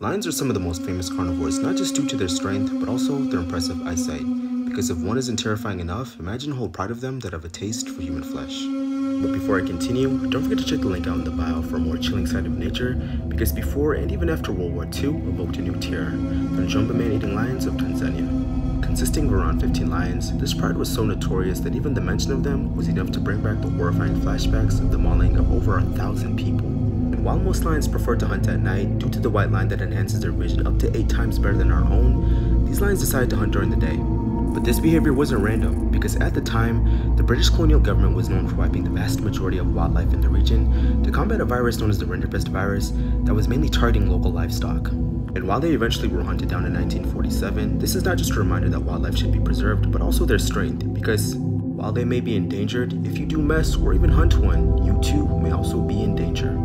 Lions are some of the most famous carnivores, not just due to their strength, but also their impressive eyesight. Because if one isn't terrifying enough, imagine the whole pride of them that have a taste for human flesh. But before I continue, don't forget to check the link out in the bio for a more chilling side of nature, because before and even after World War II evoked a new terror, the Njombe man-eating lions of Tanzania. Consisting of around 15 lions, this pride was so notorious that even the mention of them was enough to bring back the horrifying flashbacks of the mauling of over a thousand people. While most lions prefer to hunt at night due to the white line that enhances their vision up to 8 times better than our own, these lions decided to hunt during the day. But this behavior wasn't random, because at the time, the British colonial government was known for wiping the vast majority of wildlife in the region to combat a virus known as the rinderpest virus that was mainly targeting local livestock. And while they eventually were hunted down in 1947, this is not just a reminder that wildlife should be preserved, but also their strength, because while they may be endangered, if you do mess or even hunt one, you too may also be in danger.